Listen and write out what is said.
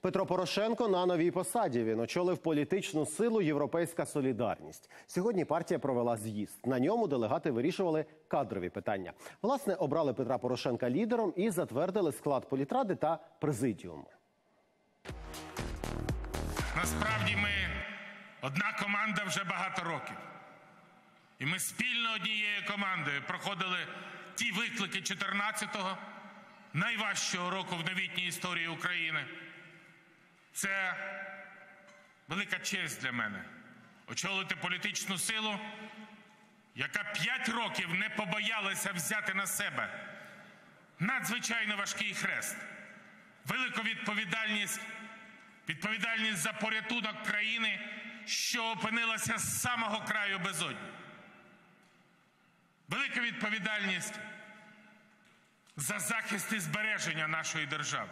Петро Порошенко на новій посаді. Він очолив політичну силу Європейська Солідарність. Сьогодні партія провела з'їзд. На ньому делегати вирішували кадрові питання. Власне, обрали Петра Порошенка лідером і затвердили склад політради та президіуму. Насправді ми одна команда вже багато років. І ми спільно однією командою проходили ті виклики 14-го, найважчого року в новітній історії України. Це велика честь для мене очолити політичну силу, яка п'ять років не побоялася взяти на себе надзвичайно важкий хрест, велику відповідальність відповідальність за порятунок країни, що опинилася з самого краю безодні. Велика відповідальність за захист і збереження нашої держави.